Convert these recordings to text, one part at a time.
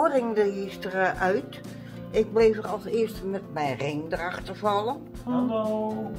oorring is eruit. Ik bleef er als eerste met mijn ring erachter vallen. Hallo.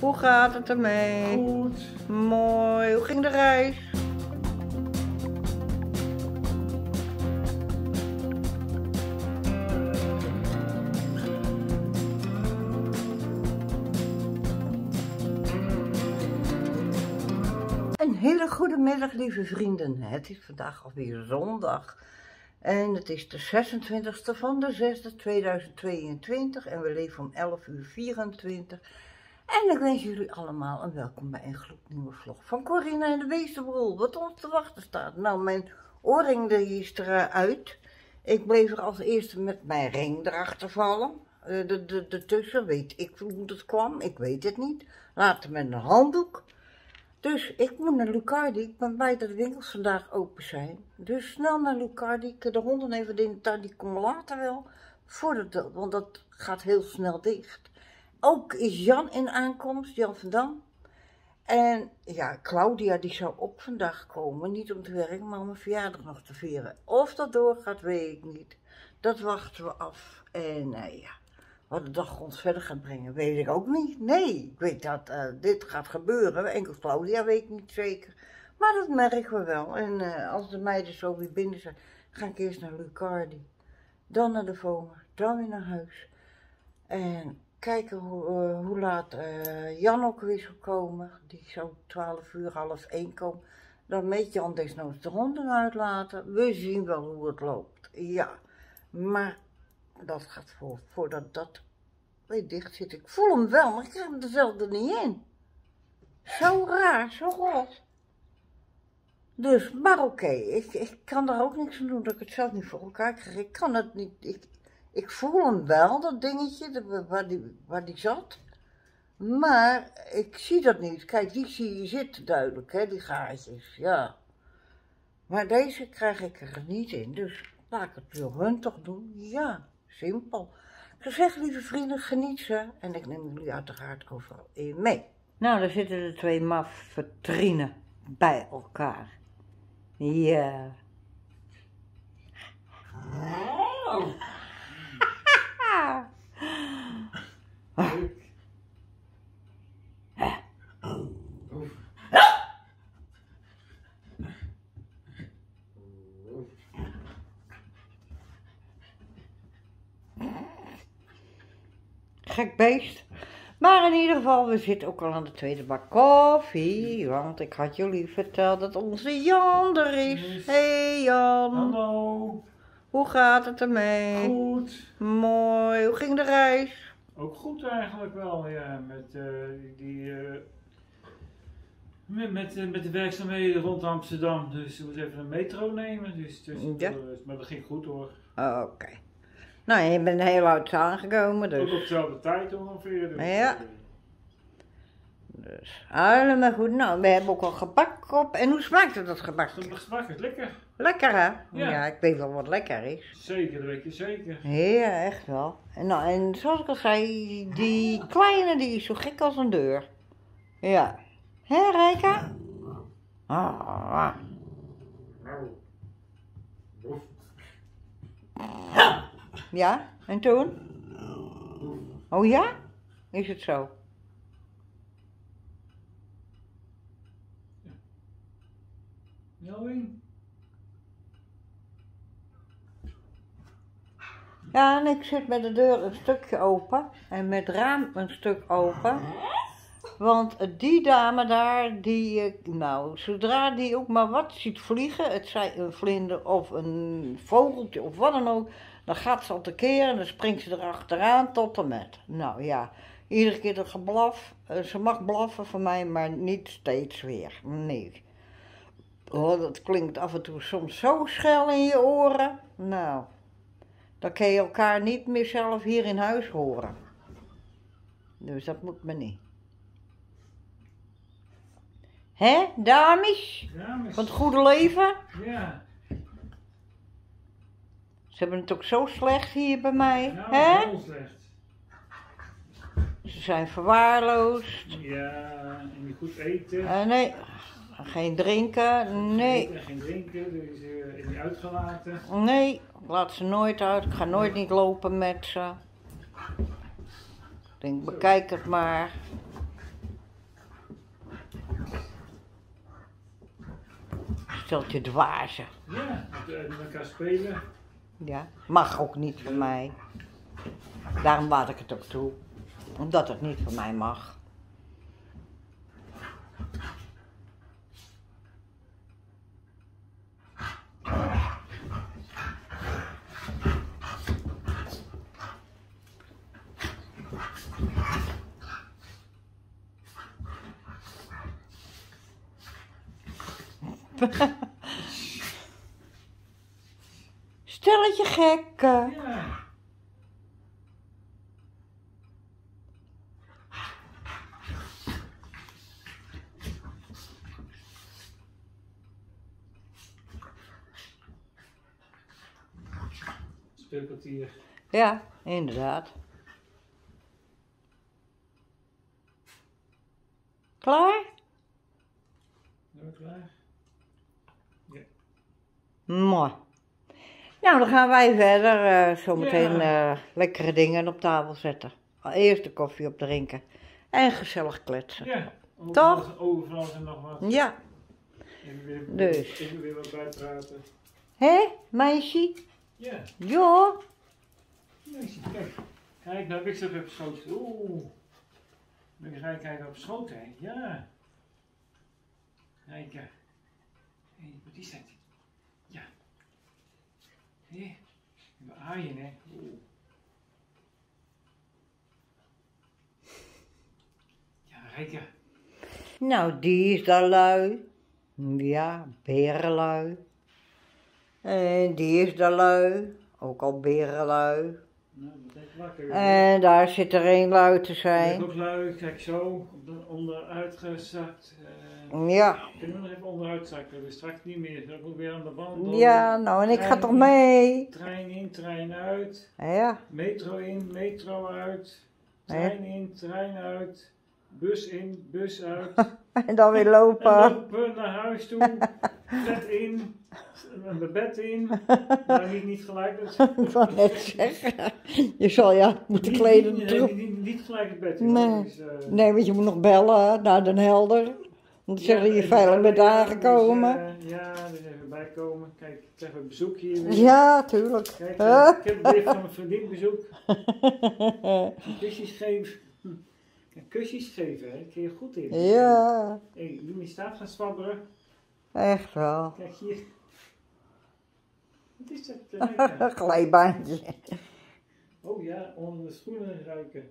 Hoe gaat het ermee? Goed. Mooi. Hoe ging de reis? Een hele goede middag, lieve vrienden. Het is vandaag alweer zondag. En het is de 26e van de 6e 2022 en we leven om 11 uur 24. En ik wens jullie allemaal een welkom bij een gloednieuwe vlog van Corina en de Weestenbroel. Wat ons te wachten staat. Nou, mijn oorring is eruit. Ik bleef er als eerste met mijn ring erachter vallen. Uh, de, de, de tussen, weet ik hoe het kwam, ik weet het niet. Later met een handdoek. Dus ik moet naar Lucardi. Ik ben dat de winkels vandaag open zijn. Dus snel naar Lucardi. De honden even in de tuin, die komen later wel. Voor de, want dat gaat heel snel dicht. Ook is Jan in aankomst, Jan van Dam. En ja, Claudia die zou ook vandaag komen. Niet om te werken, maar om een verjaardag nog te vieren. Of dat doorgaat, weet ik niet. Dat wachten we af. En uh, ja. Wat de dag ons verder gaat brengen, weet ik ook niet. Nee, ik weet dat uh, dit gaat gebeuren. Enkel Claudia weet niet zeker. Maar dat merken we wel. En uh, als de meiden zo weer binnen zijn, ga ik eerst naar Lucardi. Dan naar de Vomer, dan weer naar huis. En kijken hoe, uh, hoe laat Jan ook weer zou komen. Die zou 12 uur, half 1 komen. Dan met Jan desnoods de honden uitlaten. We zien wel hoe het loopt. Ja, maar dat gaat voor, voordat dat weer dicht zit. Ik voel hem wel, maar ik krijg hem er niet in. Zo raar, zo rot. Dus, maar oké, ik, ik kan daar ook niks aan doen dat ik het zelf niet voor elkaar krijg. Ik kan het niet, ik, ik voel hem wel, dat dingetje, waar die, waar die zat. Maar ik zie dat niet. Kijk, die zie je zitten duidelijk, hè, die gaatjes, ja. Maar deze krijg ik er niet in, dus laat ik het door hun toch doen, ja. Simpel. Ik zou zeggen, lieve vrienden, geniet ze. En ik neem jullie uiteraard overal in mee. Nou, daar zitten de twee maffertrinen bij elkaar. Ja. Oh. Gek beest. Maar in ieder geval, we zitten ook al aan de tweede bak koffie. Want ik had jullie verteld dat onze Jan er is. Hey Jan. Hallo. Hoe gaat het ermee? Goed. Mooi. Hoe ging de reis? Ook goed eigenlijk wel, ja. Met uh, die... Uh, met, met, uh, met, de werkzaamheden rond Amsterdam. Dus we moeten even een metro nemen. Dus, dus ja. maar dat ging goed hoor. Oké. Okay. Nou, je bent heel oud aangekomen, dus. Ook op dezelfde tijd ongeveer. Dus. Ja. Dus, allemaal goed. Nou, we hebben ook al gebak op. En hoe smaakt dat gebak? Dat gebak is lekker. Lekker, hè? Ja. ja. ik weet wel wat lekker is. Zeker, dat weet je zeker. Ja, echt wel. En, nou, en zoals ik al zei, die kleine, die is zo gek als een deur. Ja. Hé, Rijka? Ah. Ja, en toen? Oh ja? Is het zo? Ja, en ik zit met de deur een stukje open en met het raam een stuk open. Want die dame daar, die, nou, zodra die ook maar wat ziet vliegen, het zij een vlinder of een vogeltje of wat dan ook, dan gaat ze al tekeer en dan springt ze erachteraan tot en met. Nou ja, iedere keer dat geblaf. Ze mag blaffen voor mij, maar niet steeds weer. Nee. Oh, dat klinkt af en toe soms zo schel in je oren. Nou, dan kun je elkaar niet meer zelf hier in huis horen. Dus dat moet me niet. Hé, dames? Dames. Van het goede leven? Ja. Ze hebben het ook zo slecht hier bij mij, Nou, hè? heel slecht. Ze zijn verwaarloosd. Ja, en niet goed eten. Eh, nee, Geen drinken, nee. En geen drinken, dus uh, is niet uitgelaten. Nee, ik laat ze nooit uit. Ik ga nooit niet lopen met ze. Ik denk, bekijk het maar. Stelt je dwazen. Ja, met met elkaar spelen. Ja, mag ook niet van mij. Daarom laat ik het ook toe. Omdat het niet van mij mag. Stelletje gekken. Ja. Speelkwartier. Ja, inderdaad. Klaar? Ben we klaar? Mooi. Nou, dan gaan wij verder. eh zometeen Ja. eh, lekkere dingen op tafel zetten. Eerst de koffie op drinken. En gezellig kletsen. Ja. Over Toch? alles- Over van alles en nog wat. Ja. Even weer, Dus. Even weer wat bijpraten. Hé, meisje? Ja. Jo? Meisje, kijk. Kijk, nou heb ik ze op schoot. Oeh. Dan ga je kijken op schoot, hè. Ja. Kijk. Hé, wat is dat? Ja. Hé. We aaien, hè. Oeh. Ja, Rijke. Nou, die is daar lui. Ja, berenlui. En die is daar lui. Ook al berenlui. Nou, dat is wakker. En daar zit er een lui te Ik zijn. ook lui, kijk zo, onderuit gezakt. eh. Ja. Kunnen we nog even onderuit zakken, dus straks niet meer. Moet ik weer aan de band. Ja, nou, en ik ga toch mee? Trein in, trein uit. Ja. Metro in, metro uit. Trein in, trein uit. Bus in, bus uit. En dan weer En lopen. lopen naar huis toe. Bed in. En mijn bed in. Nou, niet, niet gelijk. Dat, Ik wou net zeggen. Je zal ja moeten kleden. Niet, niet, niet gelijk het bed in. Nee. Dus, eh, Nee, want je moet nog bellen naar Den Helder. Want Ja, je even veilig ja, aangekomen. Eh, ja, dus even bijkomen. Kijk, ik krijg een bezoek hier weer. Ja, tuurlijk. Kijk, Huh? eh, ik heb weer van mijn vriendin bezoek. Kusjes geven. Hm. Kusjes geven, hè. Kun je goed in. Ja, hey, Lumi staat gaan zwabberen. echt wel. Kijk hier. Wat is dat? Een glijbaantje. Oh ja, onder de schoenen ruiken.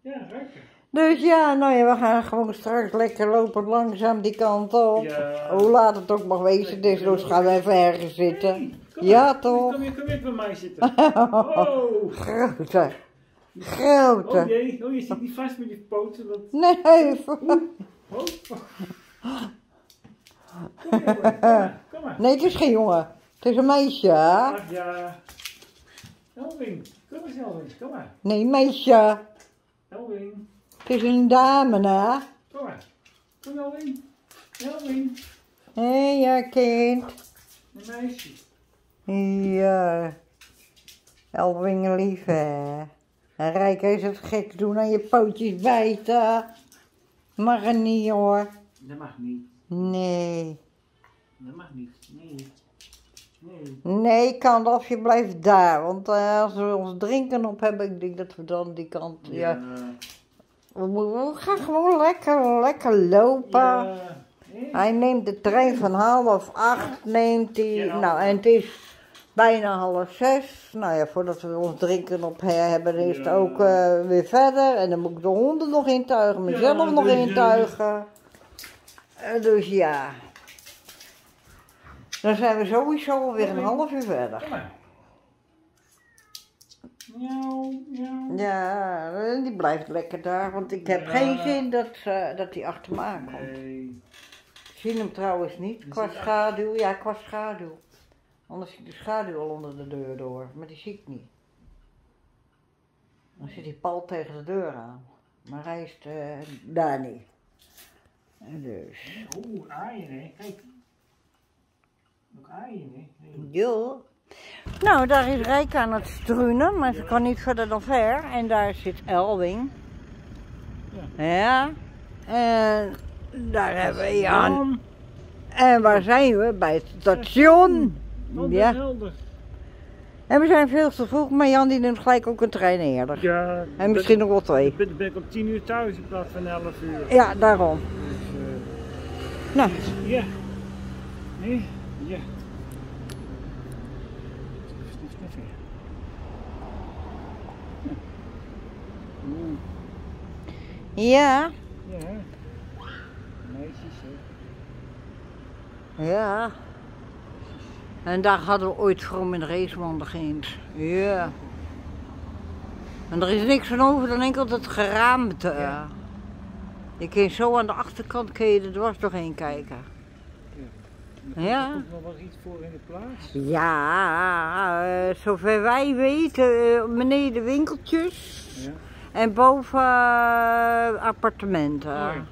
Ja, ruiken. Dus ja, nou ja, we gaan gewoon straks lekker lopen langzaam die kant op. Ja. Hoe laat het ook mag wezen, desnoods gaan we even ergens zitten. Hey, Ja, toch? Kom hier, kom hier bij mij zitten. Oh. Grote. Oh Grote. jee, oh je zit niet vast met je poten. Dat... Nee, Oh. oh. Kom hier, kom maar. Kom maar. nee, het is geen jongen. Het is een meisje. Ach ja. Elwing, kom eens Elwing, kom maar. Nee, meisje. Elwing, Het is een dame, hè? kom maar. Kom Elwing. Elwing, Hé, ja, kind. een meisje. Ja. Elwingen lief, hè? En Rijk is het gek doen aan je pootjes bijten. Mag er niet, hoor. Dat mag niet. Nee. Dat mag niet. Nee. Nee. Nee, kan of je blijft daar. Want eh, als we ons drinken op hebben, ik denk dat we dan die kant... Ja. We gaan gewoon lekker, lekker lopen. Ja. Hij neemt de trein van half acht, neemt hij. Ja. Nou, en het is bijna half zes. Nou ja, voordat we ons drinken op hebben, is het Ja. ook eh, weer verder. En dan moet ik de honden nog intuigen, mezelf nog dus, eh, intuigen. Eh, dus ja. Dan zijn we sowieso weer een half uur verder. Kom maar. Miauw, miauw. Ja, eh, die blijft lekker daar, want ik heb Ja. geen zin dat, eh, dat hij achter me aankomt. Nee. Ik zie hem trouwens niet, qua zit schaduw. Ja, qua schaduw. Anders zie ik de schaduw al onder de deur door, maar die zie ik niet. Dan zit hij pal tegen de deur aan. Maar hij is eh, daar niet. Dus. Oeh, aaien hè. Kijk. Ook aaien hè. Nee. Jo. Nou, daar is Rijk aan het struinen, maar ze kan niet verder dan ver. En daar zit Elwing. Ja. En daar hebben we Jan. En waar zijn we? Bij het station. Ja. helder. En we zijn veel te vroeg, maar Jan die neemt gelijk ook een trein eerder. Ja. En misschien nog wel twee. Ben, ben ik om 10 uur thuis in plaats van 11 uur. Ja, daarom. Dus, eh, Nou, ja. Nee? Ja. Ja. ja. Meisjes, hè. Ja. En daar hadden we ooit Vroom in de racewanden geënt. Ja. En er is niks van over dan enkel het geraamte. Ja. Je kunt zo aan de achterkant kun je er dwars doorheen kijken. Er Ja. komt nog wel iets voor in de plaats. Ja, eh, zover wij weten, eh, beneden winkeltjes Ja. En boven eh, appartementen. Oh ja.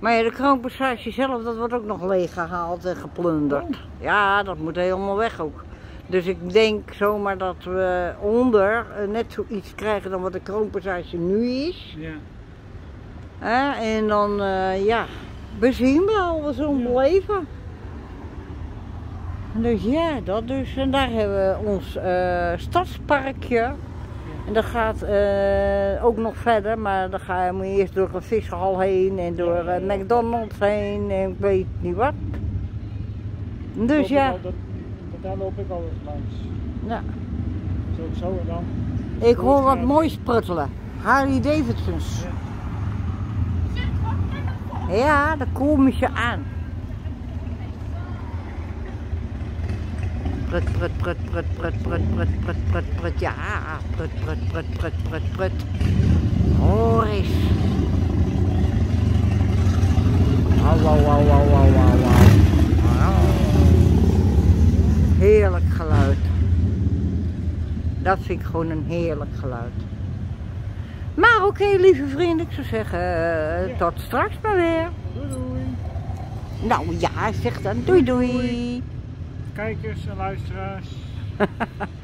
Maar ja, de kroonpassage zelf, dat wordt ook nog leeggehaald en geplunderd. Ja, dat moet helemaal weg ook. Dus ik denk zomaar dat we onder eh, net zoiets krijgen dan wat de kroonpassage nu is. Ja. En dan, eh, ja, we zien wel, we zullen Ja. beleven. Dus ja, dat dus. En daar hebben we ons stadsparkje. En dat gaat eh, ook nog verder, maar dan ga je, moet je eerst door een vissenhal heen en door eh. McDonald's heen en ik weet niet wat. Dus ja, al- dat- Daar loop ik altijd langs. ja, Zo, zo en dan. ik hoor wat moois pruttelen. Harley Davidsons. Ja. Ja, daar komen ze aan. Prut, prut, prut, prut, prut, prut, prut, prut, prut, prut, ja, prut, prut, prut, prut, prut, prut. Hoor eens. Au, au, au, au, au, au, au. Heerlijk geluid. Dat vind ik gewoon een heerlijk geluid. Maar oké, lieve vrienden, ik zou zeggen, eh, Ja. tot straks maar weer. Doei doei. Nou ja, zeg dan doei doei. Kijkers en luisteraars.